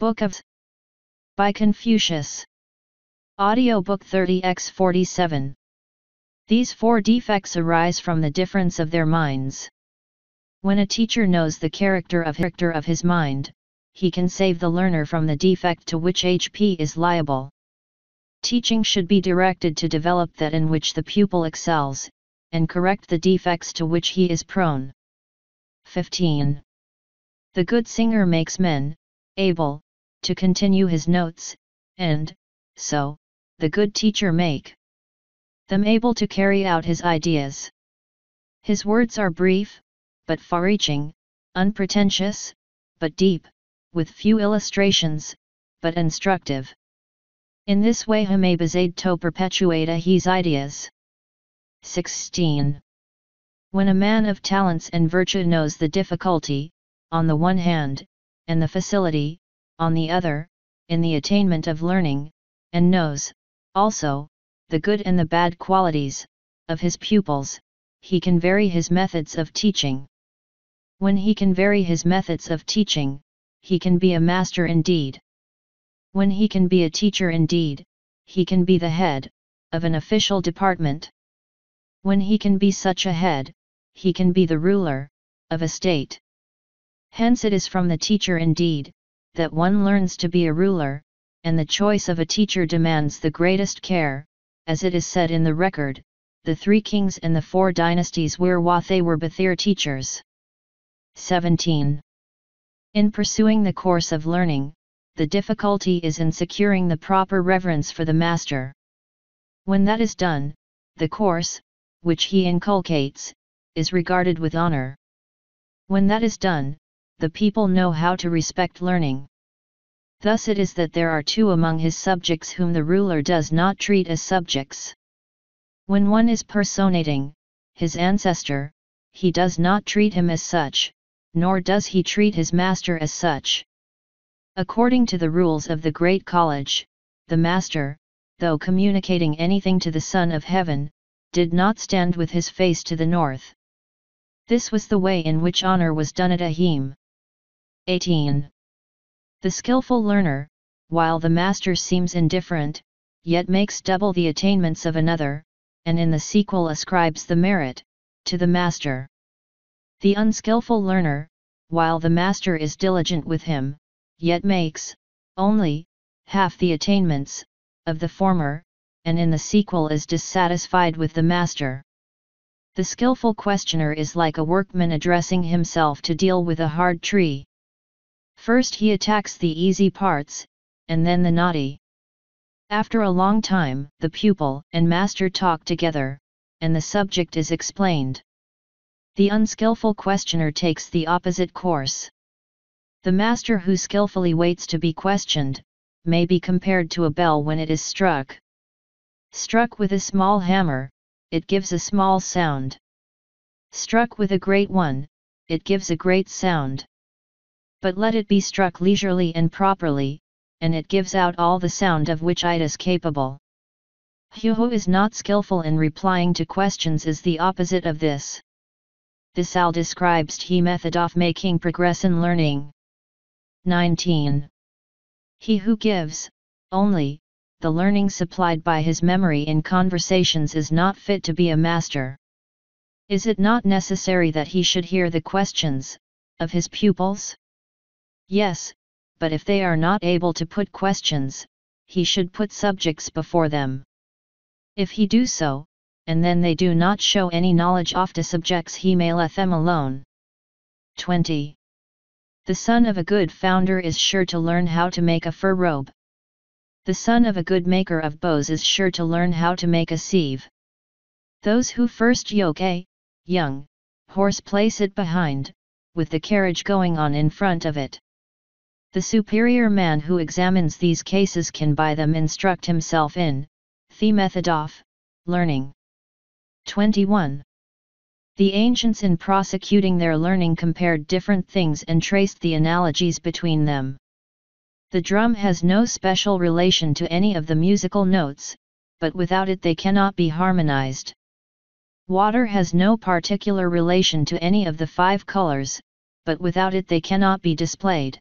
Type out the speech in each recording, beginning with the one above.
Book of by Confucius. Audiobook 30x47. These four defects arise from the difference of their minds. When a teacher knows the character of character of his mind, he can save the learner from the defect to which HP is liable. Teaching should be directed to develop that in which the pupil excels, and correct the defects to which he is prone. 15. The good singer makes men, able, to continue his notes, and, so, the good teacher make them able to carry out his ideas. His words are brief, but far-reaching, unpretentious, but deep, with few illustrations, but instructive. In this way he may aid to perpetuate his ideas. 16. When a man of talents and virtue knows the difficulty, on the one hand, and the facility, on the other, in the attainment of learning, and knows, also, the good and the bad qualities, of his pupils, he can vary his methods of teaching. When he can vary his methods of teaching, he can be a master indeed. When he can be a teacher indeed, he can be the head, of an official department. When he can be such a head, he can be the ruler, of a state. Hence it is from the teacher indeed, that one learns to be a ruler, and the choice of a teacher demands the greatest care, as it is said in the record, the three kings and the four dynasties whereof they were Bathir teachers. 17. In pursuing the course of learning, the difficulty is in securing the proper reverence for the master. When that is done, the course, which he inculcates, is regarded with honor. When that is done, the people know how to respect learning. Thus it is that there are two among his subjects whom the ruler does not treat as subjects. When one is personating, his ancestor, he does not treat him as such, nor does he treat his master as such. According to the rules of the Great College, the master, though communicating anything to the Son of Heaven, did not stand with his face to the north. This was the way in which honor was done at Ahim. 18. The skillful learner, while the master seems indifferent, yet makes double the attainments of another, and in the sequel ascribes the merit, to the master. The unskillful learner, while the master is diligent with him, yet makes, only, half the attainments, of the former, and in the sequel is dissatisfied with the master. The skillful questioner is like a workman addressing himself to deal with a hard tree. First he attacks the easy parts, and then the naughty. After a long time, the pupil and master talk together, and the subject is explained. The unskillful questioner takes the opposite course. The master who skillfully waits to be questioned, may be compared to a bell when it is struck. Struck with a small hammer, it gives a small sound. Struck with a great one, it gives a great sound but let it be struck leisurely and properly, and it gives out all the sound of which it is capable. He who is not skillful in replying to questions is the opposite of this. This al describes he method of making progress in learning. 19. He who gives, only, the learning supplied by his memory in conversations is not fit to be a master. Is it not necessary that he should hear the questions, of his pupils? Yes, but if they are not able to put questions, he should put subjects before them. If he do so, and then they do not show any knowledge of the subjects he may let them alone. 20. The son of a good founder is sure to learn how to make a fur robe. The son of a good maker of bows is sure to learn how to make a sieve. Those who first yoke a young horse place it behind, with the carriage going on in front of it. The superior man who examines these cases can by them instruct himself in the method of learning. 21. The ancients in prosecuting their learning compared different things and traced the analogies between them. The drum has no special relation to any of the musical notes, but without it they cannot be harmonized. Water has no particular relation to any of the five colors, but without it they cannot be displayed.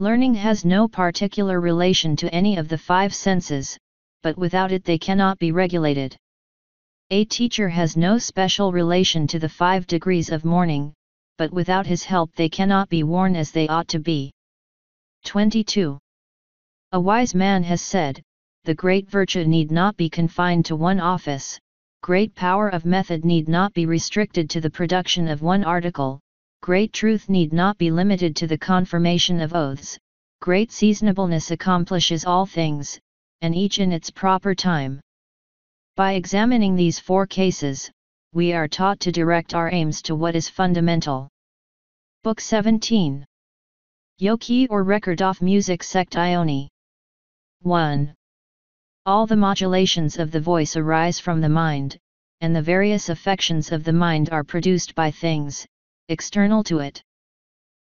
Learning has no particular relation to any of the five senses, but without it they cannot be regulated. A teacher has no special relation to the five degrees of mourning, but without his help they cannot be worn as they ought to be. 22. A wise man has said, the great virtue need not be confined to one office, great power of method need not be restricted to the production of one article, great truth need not be limited to the confirmation of oaths, great seasonableness accomplishes all things, and each in its proper time. By examining these four cases, we are taught to direct our aims to what is fundamental. Book 17 Yoki or Record of Music Sect Ioni 1. All the modulations of the voice arise from the mind, and the various affections of the mind are produced by things, external to it.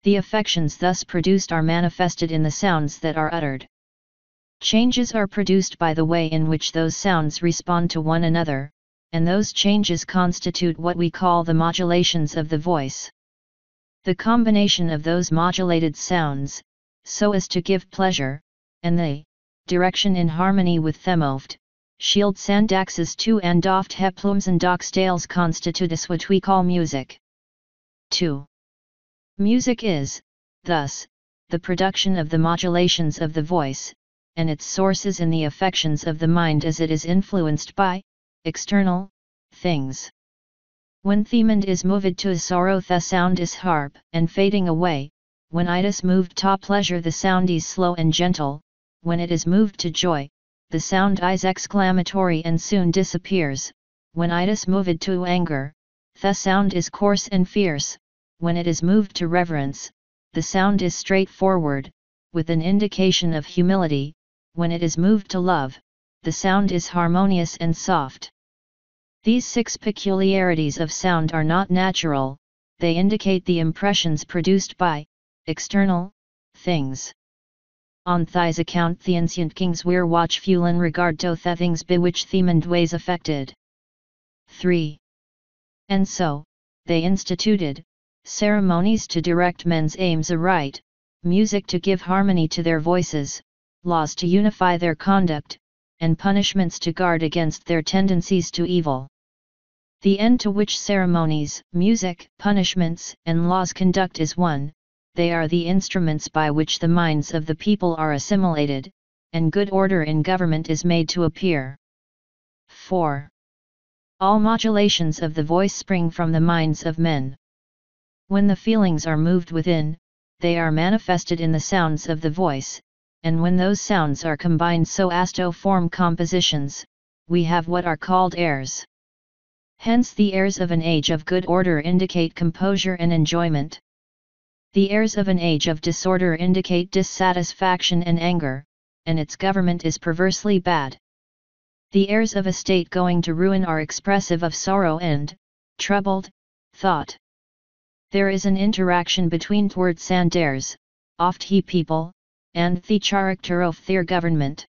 The affections thus produced are manifested in the sounds that are uttered. Changes are produced by the way in which those sounds respond to one another, and those changes constitute what we call the modulations of the voice. The combination of those modulated sounds, so as to give pleasure, and the direction in harmony with them Themoft, Shield Sandaxes to and Doft Heplums and Doxtales constitutes what we call music. 2. Music is, thus, the production of the modulations of the voice, and its sources in the affections of the mind as it is influenced by external things. When Themond is moved to a sorrow the sound is harp and fading away, when it is moved to pleasure the sound is slow and gentle, when it is moved to joy, the sound is exclamatory and soon disappears, when it is moved to anger, the sound is coarse and fierce, when it is moved to reverence, the sound is straightforward, with an indication of humility, when it is moved to love, the sound is harmonious and soft. These six peculiarities of sound are not natural, they indicate the impressions produced by external things. On Thais account the ancient kings were watchful in regard to the things by which Themond ways affected. 3. And so, they instituted, ceremonies to direct men's aims aright, music to give harmony to their voices, laws to unify their conduct, and punishments to guard against their tendencies to evil. The end to which ceremonies, music, punishments, and laws conduct is one, they are the instruments by which the minds of the people are assimilated, and good order in government is made to appear. 4. All modulations of the voice spring from the minds of men. When the feelings are moved within, they are manifested in the sounds of the voice, and when those sounds are combined so as to form compositions, we have what are called airs. Hence the airs of an age of good order indicate composure and enjoyment. The airs of an age of disorder indicate dissatisfaction and anger, and its government is perversely bad. The airs of a state going to ruin are expressive of sorrow and, troubled, thought. There is an interaction between words and oft he people, and the character of their government.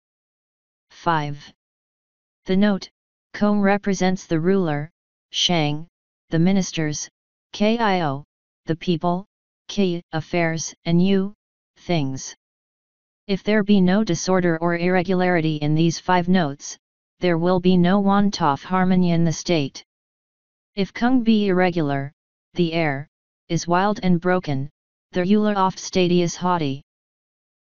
5. The note, Kung represents the ruler, Shang, the ministers, Kio, the people, Ki, affairs, and Yu, things. If there be no disorder or irregularity in these five notes, there will be no want of harmony in the state. If Kung be irregular, the air, is wild and broken, the Eula oft state is haughty.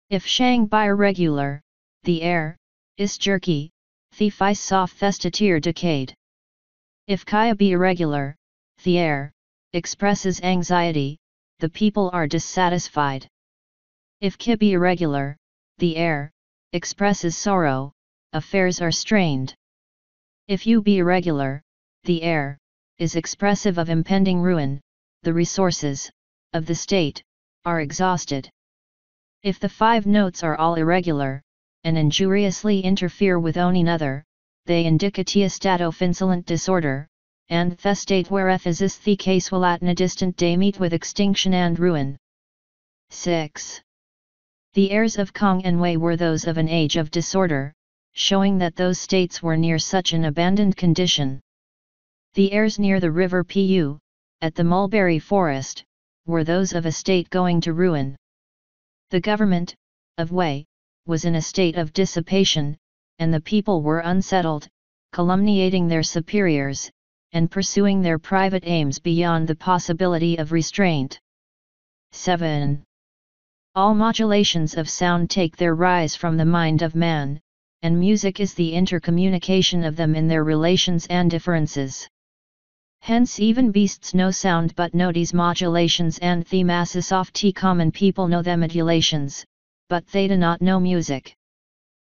If Shang be irregular, the air, is jerky, the fi soft thestatir decayed. If Kio be irregular, the air, expresses anxiety, the people are dissatisfied. If Ki be irregular, the air, expresses sorrow, affairs are strained. If Yu be irregular, the air, is expressive of impending ruin, the resources, of the state, are exhausted. If the five notes are all irregular, and injuriously interfere with one another, they indicate a stato statofinsolent disorder, and the state whereth is this the case will at a distant day meet with extinction and ruin. 6. The airs of Kong and Wei were those of an age of disorder, showing that those states were near such an abandoned condition. The airs near the river Pu, at the mulberry forest, were those of a state going to ruin. The government, of Wei, was in a state of dissipation, and the people were unsettled, calumniating their superiors, and pursuing their private aims beyond the possibility of restraint. 7. All modulations of sound take their rise from the mind of man, and music is the intercommunication of them in their relations and differences. Hence even beasts know sound but know these modulations and the masses of t common people know them modulations, but they do not know music.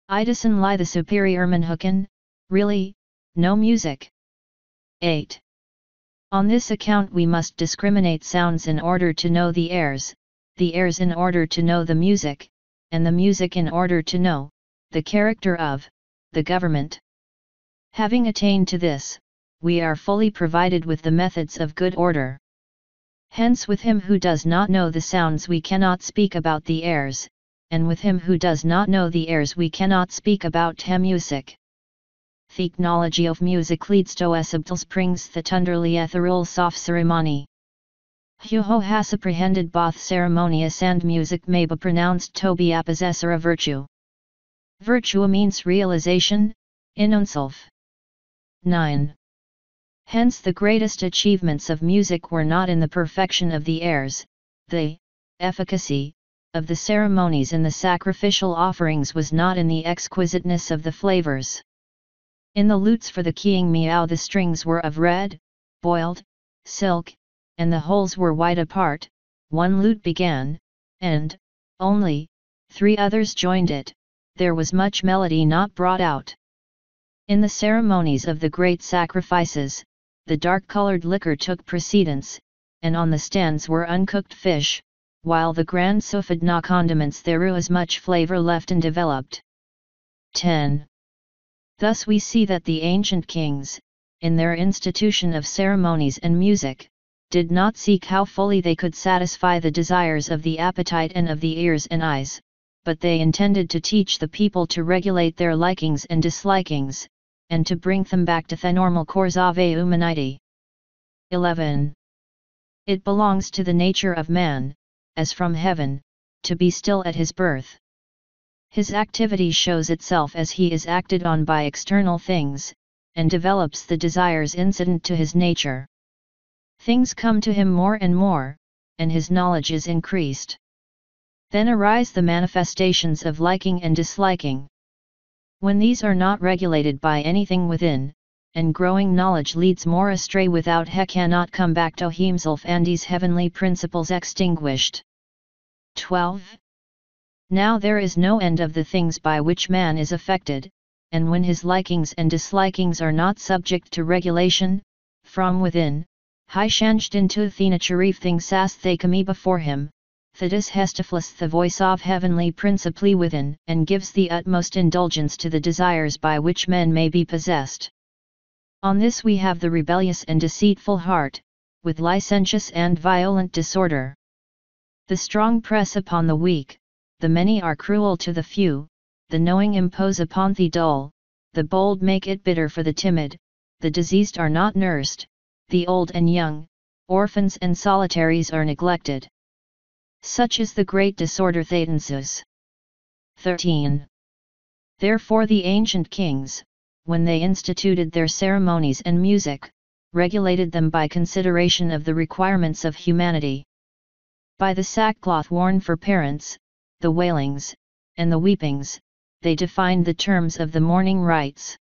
Idison lie the superior manhuken, really, no music. 8. On this account we must discriminate sounds in order to know the airs, the airs in order to know the music, and the music in order to know, the character of, the government. Having attained to this, we are fully provided with the methods of good order. Hence with him who does not know the sounds we cannot speak about the airs, and with him who does not know the airs we cannot speak about the music. The knowledge of music leads to a subtle springs that underly ethereal soft ceremony. Who has apprehended both ceremonious and music may be pronounced to be a possessor of virtue. Virtue means realization, in oneself. 9. Hence the greatest achievements of music were not in the perfection of the airs, the efficacy of the ceremonies and the sacrificial offerings was not in the exquisiteness of the flavors. In the lutes for the Khing Miao the strings were of red, boiled, silk, and the holes were wide apart, one lute began, and, only, three others joined it, there was much melody not brought out. In the ceremonies of the great sacrifices, the dark-colored liquor took precedence, and on the stands were uncooked fish, while the grand sofadna condiments there was much flavor left undeveloped. 10. Thus we see that the ancient kings, in their institution of ceremonies and music, did not seek how fully they could satisfy the desires of the appetite and of the ears and eyes, but they intended to teach the people to regulate their likings and dislikings, and to bring them back to the normal course of humanity. 11. It belongs to the nature of man, as from heaven, to be still at his birth. His activity shows itself as he is acted on by external things, and develops the desires incident to his nature. Things come to him more and more, and his knowledge is increased. Then arise the manifestations of liking and disliking. When these are not regulated by anything within, and growing knowledge leads more astray without he cannot come back to himself and these heavenly principles extinguished. 12. Now there is no end of the things by which man is affected, and when his likings and dislikings are not subject to regulation, from within, Hi shanjtin tu thina charif things sas they kami before him, Thetis hestiflus the voice of heavenly principally within, and gives the utmost indulgence to the desires by which men may be possessed. On this we have the rebellious and deceitful heart, with licentious and violent disorder. The strong press upon the weak, the many are cruel to the few, the knowing impose upon the dull, the bold make it bitter for the timid, the diseased are not nursed, the old and young, orphans and solitaries are neglected. Such is the great disorder Thetansus. 13. Therefore the ancient kings, when they instituted their ceremonies and music, regulated them by consideration of the requirements of humanity. By the sackcloth worn for parents, the wailings, and the weepings, they defined the terms of the mourning rites.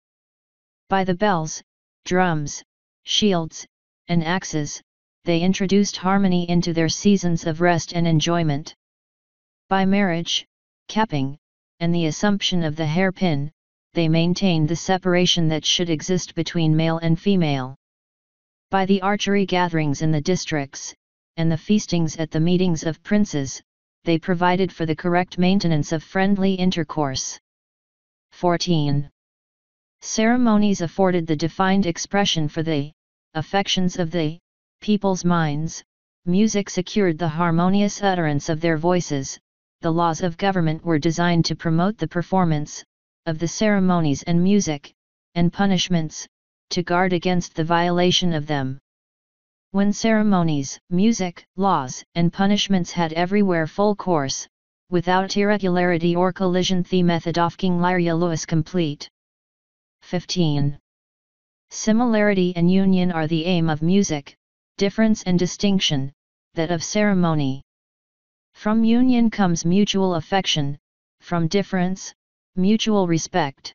By the bells, drums, shields, and axes, they introduced harmony into their seasons of rest and enjoyment. By marriage, capping, and the assumption of the hairpin, they maintained the separation that should exist between male and female. By the archery gatherings in the districts, and the feastings at the meetings of princes, they provided for the correct maintenance of friendly intercourse. 14. Ceremonies afforded the defined expression for the affections of the people's minds, music secured the harmonious utterance of their voices, the laws of government were designed to promote the performance, of the ceremonies and music, and punishments, to guard against the violation of them. When ceremonies, music, laws, and punishments had everywhere full course, without irregularity or collision the method of King Lyria Lewis complete. 15. Similarity and union are the aim of music, difference and distinction, that of ceremony. From union comes mutual affection, from difference, mutual respect.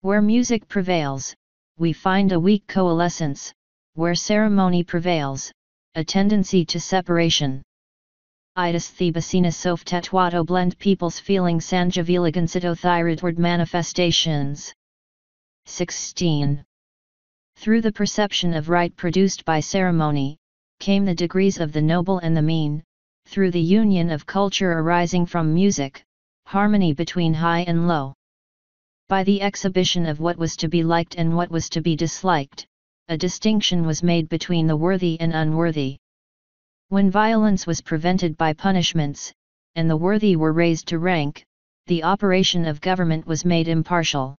Where music prevails, we find a weak coalescence, where ceremony prevails, a tendency to separation. Itis thebacina sof tetuado blend people's feelings sanjaviligancito thyroidward manifestations. 16. Through the perception of right produced by ceremony, came the degrees of the noble and the mean, through the union of culture arising from music, harmony between high and low. By the exhibition of what was to be liked and what was to be disliked, a distinction was made between the worthy and unworthy. When violence was prevented by punishments, and the worthy were raised to rank, the operation of government was made impartial.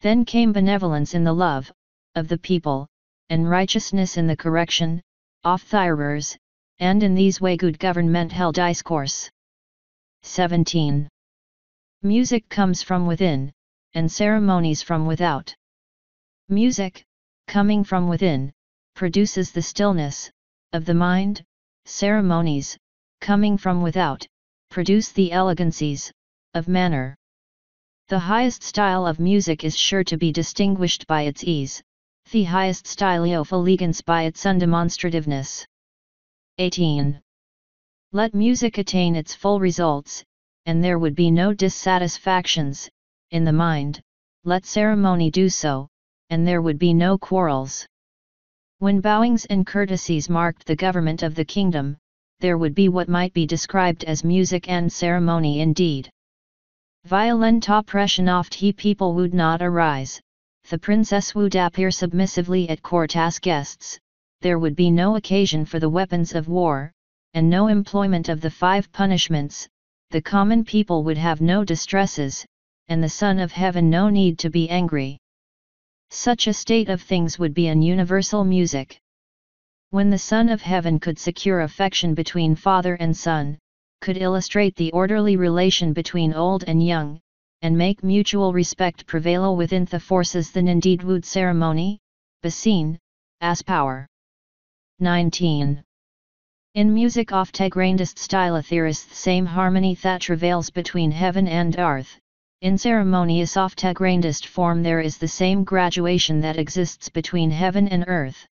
Then came benevolence in the love, of the people, and righteousness in the correction, of thyrers, and in these way good government held discourse. 17. Music comes from within, and ceremonies from without. Music, coming from within, produces the stillness, of the mind, ceremonies, coming from without, produce the elegancies, of manner. The highest style of music is sure to be distinguished by its ease, the highest style of elegance by its undemonstrativeness. 18. Let music attain its full results, and there would be no dissatisfactions, in the mind, let ceremony do so, and there would be no quarrels. When bowings and courtesies marked the government of the kingdom, there would be what might be described as music and ceremony indeed. Violent oppression oft he people would not arise, the princess would appear submissively at court as guests, there would be no occasion for the weapons of war, and no employment of the five punishments, the common people would have no distresses, and the Son of Heaven no need to be angry. Such a state of things would be an universal music. When the Son of Heaven could secure affection between father and son, could illustrate the orderly relation between old and young, and make mutual respect prevail within the forces then indeed would ceremony, Basine, as power. 19. In music of the grandest style there is the same harmony that travails between heaven and earth, in ceremonious of the grandest form there is the same graduation that exists between heaven and earth.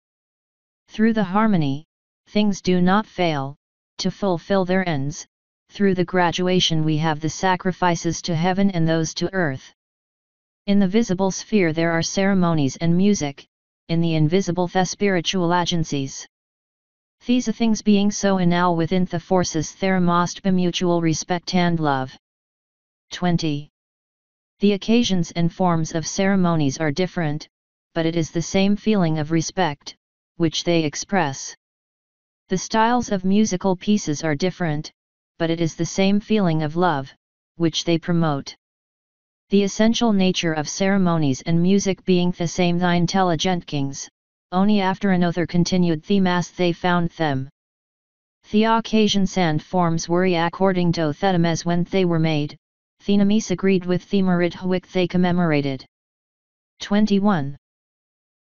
Through the harmony, things do not fail, to fulfill their ends, through the graduation we have the sacrifices to heaven and those to earth. In the visible sphere there are ceremonies and music, in the invisible the spiritual agencies. These things being so enal within the forces there must be mutual respect and love. 20. The occasions and forms of ceremonies are different, but it is the same feeling of respect, which they express. The styles of musical pieces are different, but it is the same feeling of love, which they promote. The essential nature of ceremonies and music being the same the intelligent kings, only after another continued themas they found them. The occasions and forms were according to them as when they were made, Thenamis agreed with the merit they commemorated. 21.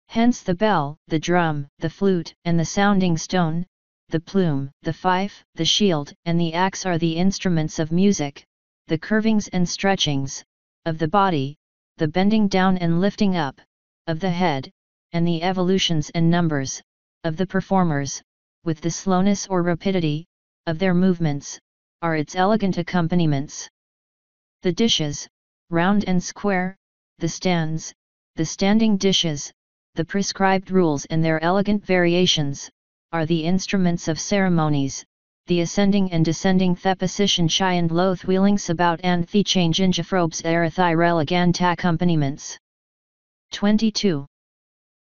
Hence the bell, the drum, the flute, and the sounding stone, the plume, the fife, the shield, and the axe are the instruments of music, the curvings and stretchings, of the body, the bending down and lifting up, of the head, and the evolutions and numbers, of the performers, with the slowness or rapidity, of their movements, are its elegant accompaniments. The dishes, round and square, the stands, the standing dishes, the prescribed rules and their elegant variations, are the instruments of ceremonies, the ascending and descending the position shy and low wheelings about and the change in Jafrobes erethy relegant accompaniments. 22.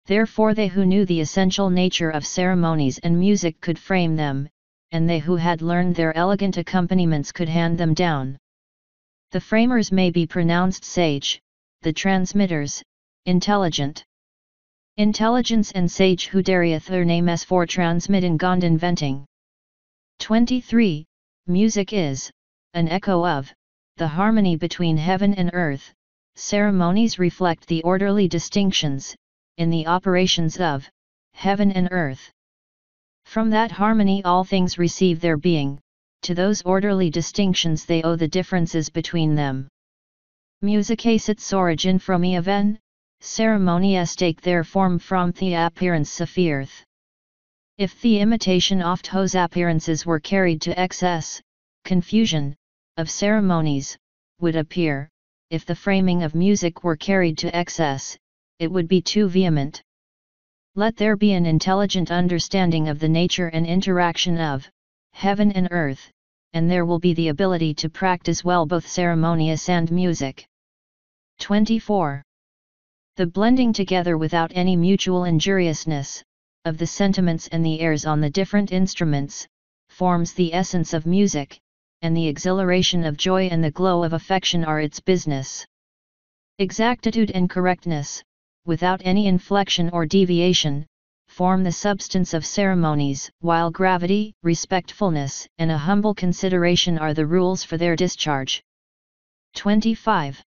Therefore they who knew the essential nature of ceremonies and music could frame them, and they who had learned their elegant accompaniments could hand them down. The framers may be pronounced sage, the transmitters, intelligent. Intelligence and sage who darieth their name as for transmitting gond inventing. 23. Music is, an echo of, the harmony between heaven and earth, ceremonies reflect the orderly distinctions, in the operations of, heaven and earth. From that harmony all things receive their being, to those orderly distinctions they owe the differences between them. Musicae its origin from even, ceremonies take their form from the appearance of earth. If the imitation oft whose appearances were carried to excess, confusion, of ceremonies, would appear, if the framing of music were carried to excess, it would be too vehement. Let there be an intelligent understanding of the nature and interaction of heaven and earth, and there will be the ability to practice well both ceremonious and music. 24. The blending together without any mutual injuriousness, of the sentiments and the airs on the different instruments, forms the essence of music, and the exhilaration of joy and the glow of affection are its business. Exactitude and correctness, without any inflection or deviation, form the substance of ceremonies, while gravity, respectfulness, and a humble consideration are the rules for their discharge. 25.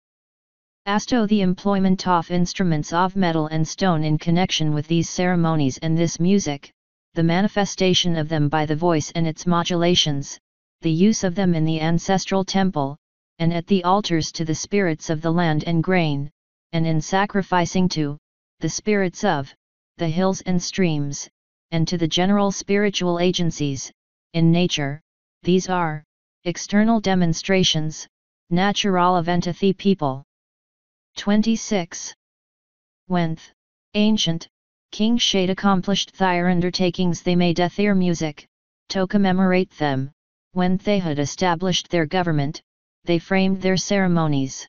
Asto the employment of instruments of metal and stone in connection with these ceremonies and this music, the manifestation of them by the voice and its modulations, the use of them in the ancestral temple, and at the altars to the spirits of the land and grain, and in sacrificing to, the spirits of, the hills and streams, and to the general spiritual agencies, in nature, these are, external demonstrations, natural eventa the people. 26. Whenth, ancient, King Shade accomplished their undertakings they made a their music, to commemorate them, when they had established their government, they framed their ceremonies.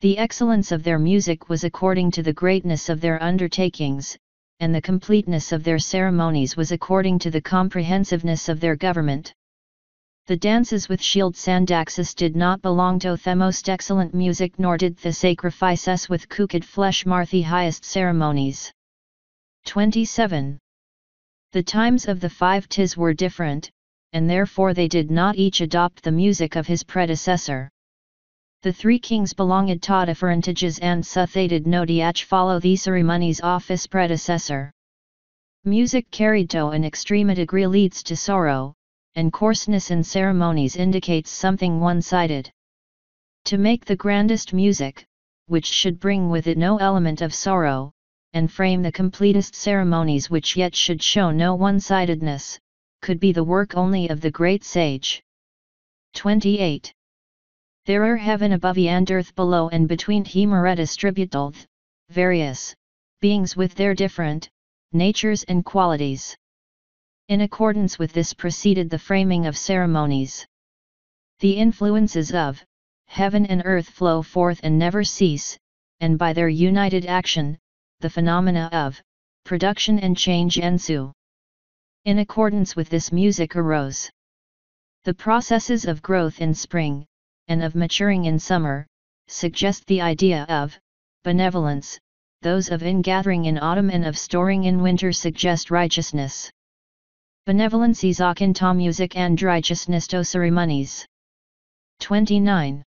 The excellence of their music was according to the greatness of their undertakings, and the completeness of their ceremonies was according to the comprehensiveness of their government. The dances with shield sandaxis did not belong to the most excellent music nor did the sacrifices with cooked flesh mark the highest ceremonies. 27. The times of the five tis were different, and therefore they did not each adopt the music of his predecessor. The three kings belonged to differentages and so they did no diach follow the ceremonies of his predecessor. Music carried to an extreme degree leads to sorrow, and coarseness in ceremonies indicates something one-sided. To make the grandest music, which should bring with it no element of sorrow, and frame the completest ceremonies which yet should show no one-sidedness, could be the work only of the great sage. 28. There are heaven above and earth below and between are distributed, various, beings with their different, natures and qualities. In accordance with this proceeded the framing of ceremonies. The influences of, heaven and earth flow forth and never cease, and by their united action, the phenomena of, production and change ensue. In accordance with this music arose. The processes of growth in spring, and of maturing in summer, suggest the idea of benevolence, those of ingathering in autumn and of storing in winter suggest righteousness. Benevolence is akin to music and righteousness to ceremonies. 29.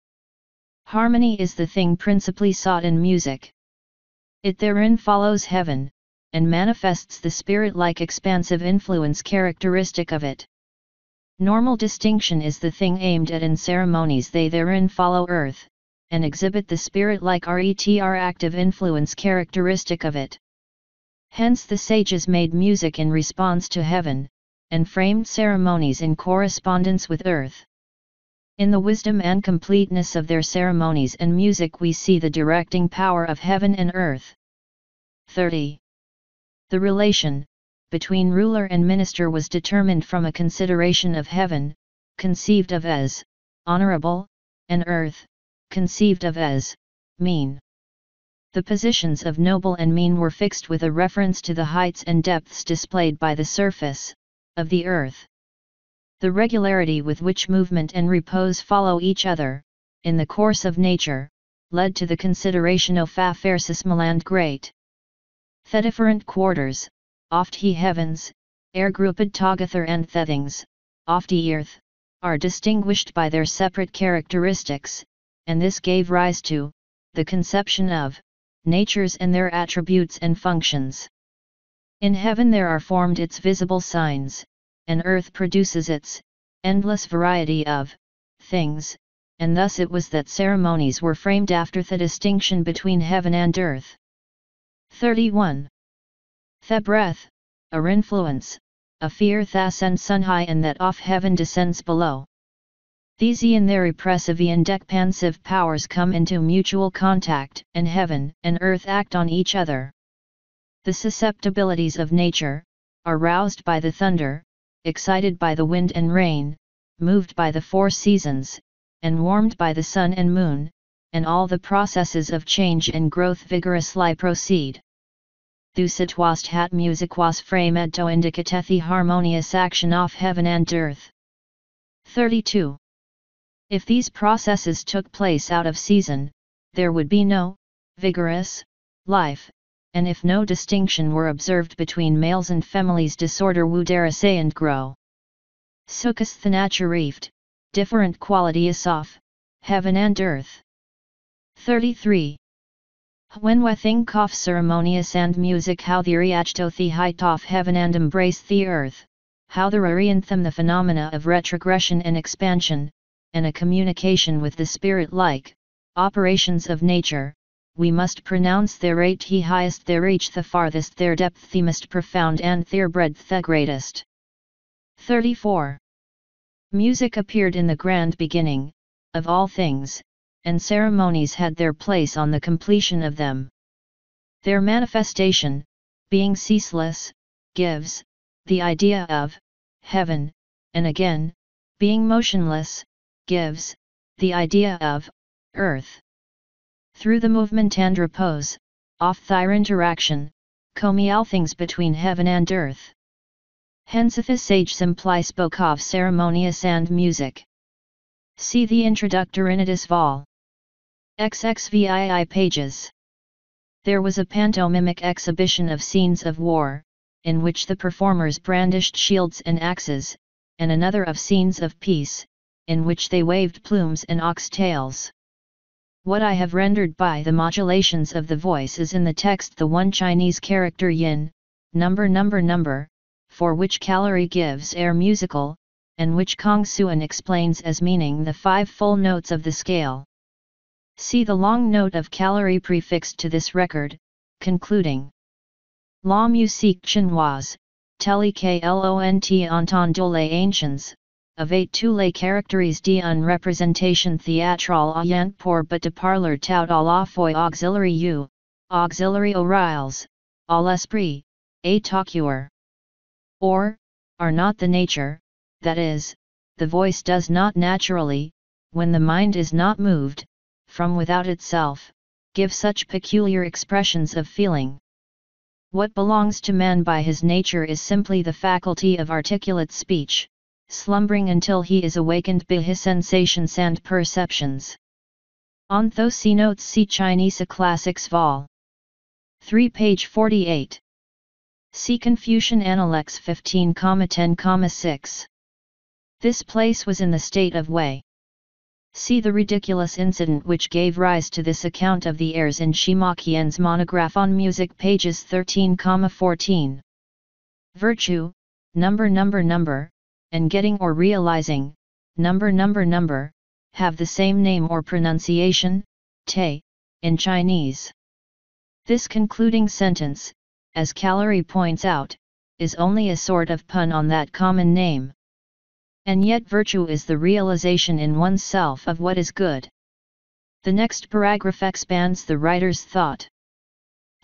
Harmony is the thing principally sought in music. It therein follows heaven, and manifests the spirit-like expansive influence characteristic of it. Normal distinction is the thing aimed at in ceremonies they therein follow earth, and exhibit the spirit-like retr active influence characteristic of it. Hence the sages made music in response to heaven, and framed ceremonies in correspondence with earth. In the wisdom and completeness of their ceremonies and music we see the directing power of heaven and earth. 30. The relation, between ruler and minister was determined from a consideration of heaven, conceived of as honorable, and earth, conceived of as mean. The positions of noble and mean were fixed with a reference to the heights and depths displayed by the surface of the earth. The regularity with which movement and repose follow each other, in the course of nature, led to the consideration of fa versus meland great. The different quarters, oft he heavens, air grouped together and thethings, oft earth, are distinguished by their separate characteristics, and this gave rise to, the conception of, natures and their attributes and functions. In heaven there are formed its visible signs, and earth produces its, endless variety of, things, and thus it was that ceremonies were framed after the distinction between heaven and earth. 31. The breath, a influence, a fear thas and sun high and that off heaven descends below. These and their repressive and expansive powers come into mutual contact, and heaven and earth act on each other. The susceptibilities of nature, are roused by the thunder, excited by the wind and rain, moved by the four seasons, and warmed by the sun and moon, and all the processes of change and growth vigorously proceed. Thusitwast hat musicwas framed to indicate the harmonious action of heaven and earth. 32. If these processes took place out of season, there would be no vigorous life, and if no distinction were observed between males and females disorder would say and grow. Sukas thanacharift, different quality is of, heaven and earth. 33. When we think of ceremonious and music how the reachto the height of heaven and embrace the earth, how the them the phenomena of retrogression and expansion, and a communication with the spirit-like, operations of nature, we must pronounce their rate he highest their reach the farthest their depth the most profound and their breadth the greatest. 34. Music appeared in the grand beginning, of all things, and ceremonies had their place on the completion of them. Their manifestation, being ceaseless, gives, the idea of, heaven, and again, being motionless, gives, the idea of, earth. Through the movement and repose, off their interaction, come all things between heaven and earth. Hence this sage simply spoke of ceremonious and music. See the Introductorinetus vol. XXVII pages. There was a pantomimic exhibition of scenes of war, in which the performers brandished shields and axes, and another of scenes of peace, in which they waved plumes and ox tails. What I have rendered by the modulations of the voice is in the text the one Chinese character yin, number number number, for which Callery gives air musical, and which Kong Suan explains as meaning the five full notes of the scale. See the long note of Callery prefixed to this record, concluding La musique chinoise, telle que l'ont entendu les anciens, avec tous les caractères d'une représentation théâtrale ayant pour but de parler tout à la fois auxiliary u, auxiliary orales, à l'esprit, et talkuer or, are not the nature, that is, the voice does not naturally, when the mind is not moved, from without itself, give such peculiar expressions of feeling. What belongs to man by his nature is simply the faculty of articulate speech, slumbering until he is awakened by his sensations and perceptions. On those notes see Chinese Classics Vol. 3 page 48. See Confucian Analects 15,10,6. This place was in the state of Wei. See the ridiculous incident which gave rise to this account of the airs in Sima Qian's monograph on music pages 13,14. Virtue, number number number, and getting or realizing, number number number, have the same name or pronunciation, te, in Chinese. This concluding sentence, as Callery points out, is only a sort of pun on that common name. And yet virtue is the realization in oneself of what is good. The next paragraph expands the writer's thought.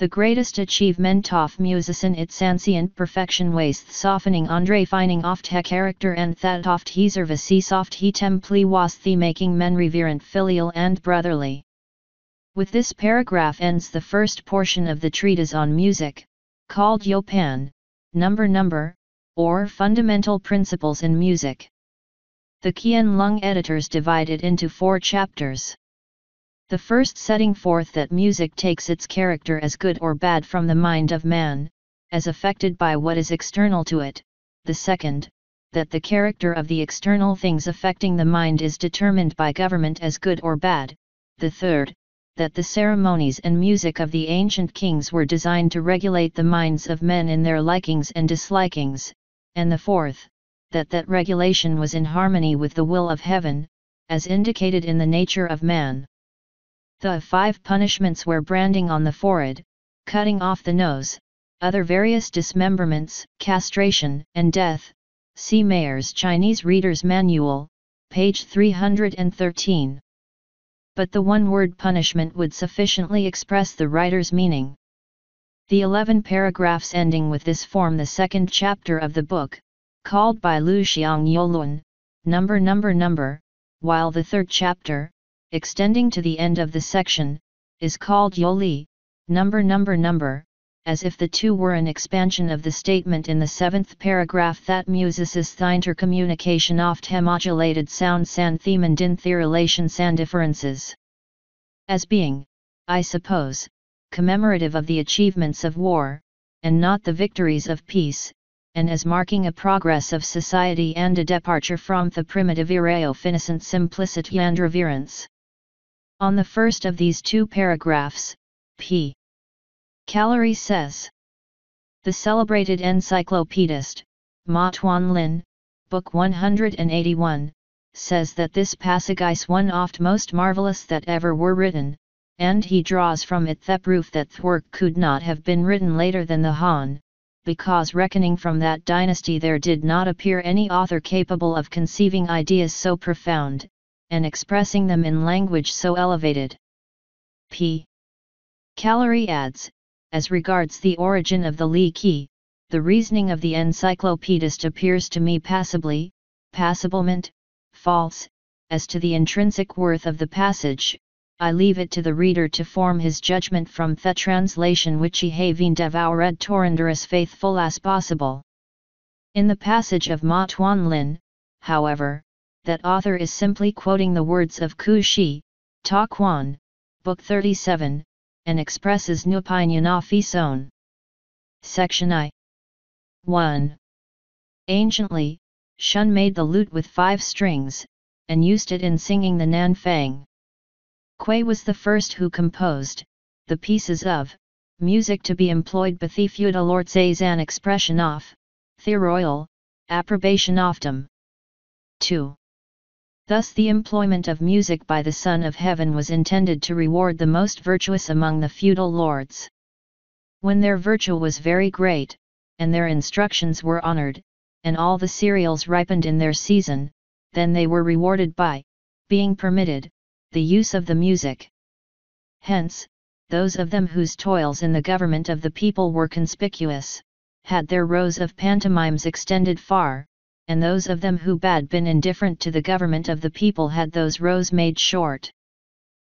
The greatest achievement of musician its ancient perfection wastes softening Andre finding oft he character and that oft he service soft he templi was the making men reverent filial and brotherly. With this paragraph ends the first portion of the treatise on music, called Yopan, number number, or Fundamental Principles in Music. The Qian Lung editors divide it into four chapters. The first setting forth that music takes its character as good or bad from the mind of man, as affected by what is external to it, the second, that the character of the external things affecting the mind is determined by government as good or bad, the third, that the ceremonies and music of the ancient kings were designed to regulate the minds of men in their likings and dislikings, and the fourth, that that regulation was in harmony with the will of heaven, as indicated in the nature of man. The five punishments were branding on the forehead, cutting off the nose, other various dismemberments, castration, and death, See Mayer's Chinese Reader's Manual, page 313. But the one-word punishment would sufficiently express the writer's meaning. The eleven paragraphs ending with this form the second chapter of the book, called by Lu Xiang Yolun, number number number, while the third chapter, extending to the end of the section, is called Yoli, number number number, as if the two were an expansion of the statement in the seventh paragraph that muses communication oft hemodulated sound san themen din therelation san differences. As being, I suppose, commemorative of the achievements of war, and not the victories of peace, and as marking a progress of society and a departure from the primitive ireo finiscent simplicity and reverence. On the first of these two paragraphs, p. Callery says. The celebrated encyclopedist, Ma Tuan Lin, Book 181, says that this passage is one oft most marvelous that ever were written, and he draws from it the proof that the work could not have been written later than the Han, because reckoning from that dynasty there did not appear any author capable of conceiving ideas so profound, and expressing them in language so elevated. P. Callery adds, as regards the origin of the Li Qi, the reasoning of the encyclopedist appears to me passably, passablement, false, as to the intrinsic worth of the passage, I leave it to the reader to form his judgment from the translation which he having devoured torrenderous faithful as possible. In the passage of Ma Tuan Lin, however, that author is simply quoting the words of Ku Shi, Ta Quan, Book 37, and expresses new opinion of his own. Section I 1. Anciently, Shun made the lute with five strings, and used it in singing the Nan Fang. Kuei was the first who composed, the pieces of, music to be employed by the feudal lords as an expression of, the royal, approbation of them. 2. Thus the employment of music by the Son of Heaven was intended to reward the most virtuous among the feudal lords. When their virtue was very great, and their instructions were honored, and all the cereals ripened in their season, then they were rewarded by, being permitted, the use of the music. Hence, those of them whose toils in the government of the people were conspicuous, had their rows of pantomimes extended far, and those of them who had been indifferent to the government of the people had those rows made short.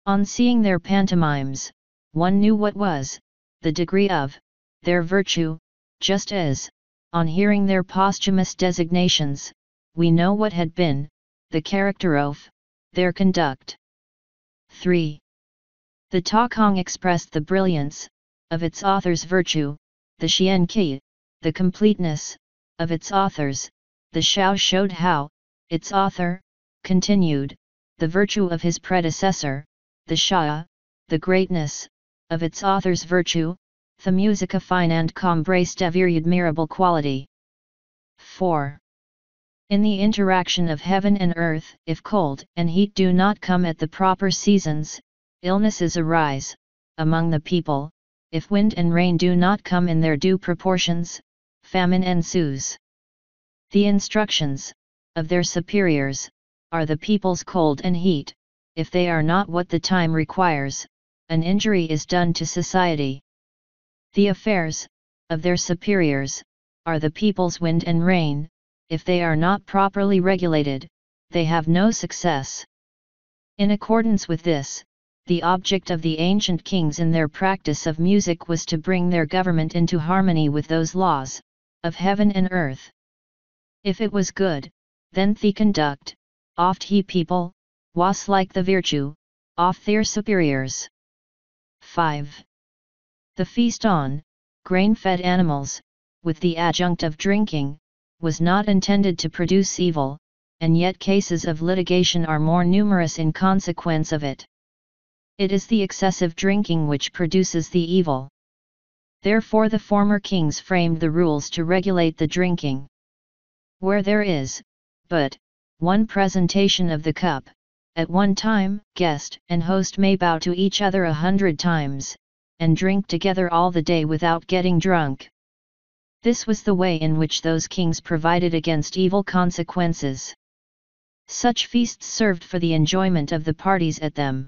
On seeing their pantomimes, one knew what was, the degree of, their virtue, just as, on hearing their posthumous designations, we know what had been, the character of, their conduct. 3. The Ta Kong expressed the brilliance, of its author's virtue, the Xian Qi, the completeness, of its authors, the Shao showed how, its author, continued, the virtue of his predecessor, the Shah, the greatness, of its author's virtue, the musica fine and combrace de admirable quality. 4. In the interaction of heaven and earth, if cold and heat do not come at the proper seasons, illnesses arise, among the people, if wind and rain do not come in their due proportions, famine ensues. The instructions, of their superiors, are the people's cold and heat, if they are not what the time requires, an injury is done to society. The affairs, of their superiors, are the people's wind and rain, if they are not properly regulated, they have no success. In accordance with this, the object of the ancient kings in their practice of music was to bring their government into harmony with those laws, of heaven and earth. If it was good, then the conduct, oft he people, was like the virtue, oft their superiors. 5. The feast on, grain-fed animals, with the adjunct of drinking, was not intended to produce evil, and yet cases of litigation are more numerous in consequence of it. It is the excessive drinking which produces the evil. Therefore the former kings framed the rules to regulate the drinking. Where there is, but, one presentation of the cup, at one time, guest and host may bow to each other a hundred times, and drink together all the day without getting drunk. This was the way in which those kings provided against evil consequences. Such feasts served for the enjoyment of the parties at them.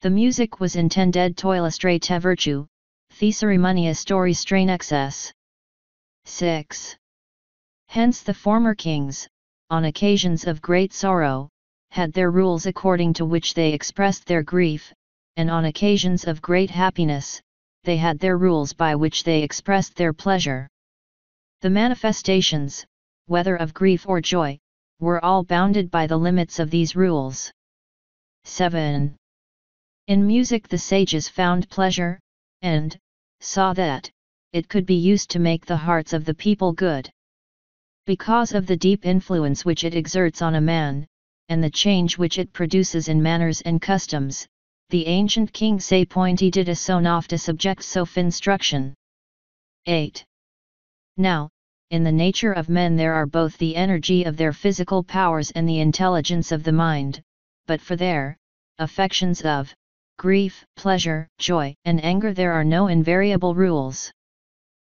The music was intended to illustrate virtue, Thesaurimunia story strain excess. 6. Hence the former kings, on occasions of great sorrow, had their rules according to which they expressed their grief, and on occasions of great happiness, they had their rules by which they expressed their pleasure. The manifestations, whether of grief or joy, were all bounded by the limits of these rules. 7. In music the sages found pleasure, and, saw that, it could be used to make the hearts of the people good. Because of the deep influence which it exerts on a man, and the change which it produces in manners and customs, the ancient king say pointy did a son ofta subject sof instruction. 8. Now, in the nature of men there are both the energy of their physical powers and the intelligence of the mind, but for their affections of grief, pleasure, joy, and anger there are no invariable rules.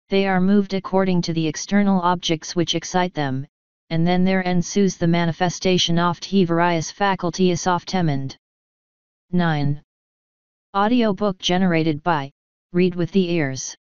They are moved according to the external objects which excite them, and then there ensues the manifestation oft he various faculties oft emend. 9. Audio book generated by, read with the ears.